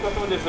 疲っ様です。